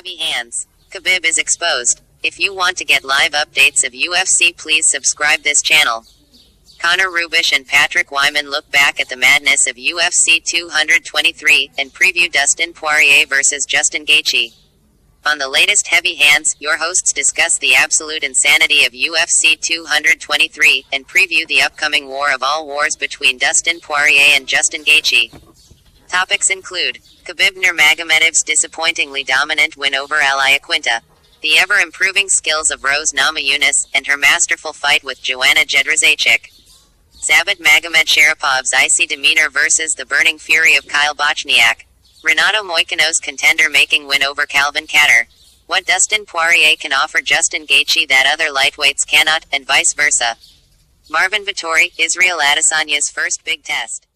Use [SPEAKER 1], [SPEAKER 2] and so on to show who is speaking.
[SPEAKER 1] Heavy hands. Khabib is exposed. If you want to get live updates of UFC, please subscribe this channel. Connor Ruebusch and Patrick Wyman look back at the madness of UFC 223 and preview Dustin Poirier versus Justin Gaethje. On the latest Heavy Hands, your hosts discuss the absolute insanity of UFC 223 and preview the upcoming war of all wars between Dustin Poirier and Justin Gaethje. Topics include Khabib Nurmagomedov's disappointingly dominant win over Al Iaquinta, the ever-improving skills of Rose Namajunas, and her masterful fight with Joanna Jedrzejczyk. Zabit Magomedsharipov's icy demeanor versus the burning fury of Kyle Bochniak. Renato Moicano's contender-making win over Calvin Kattar. What Dustin Poirier can offer Justin Gaethje that other lightweights cannot, and vice versa. Marvin Vettori, Israel Adesanya's first big test.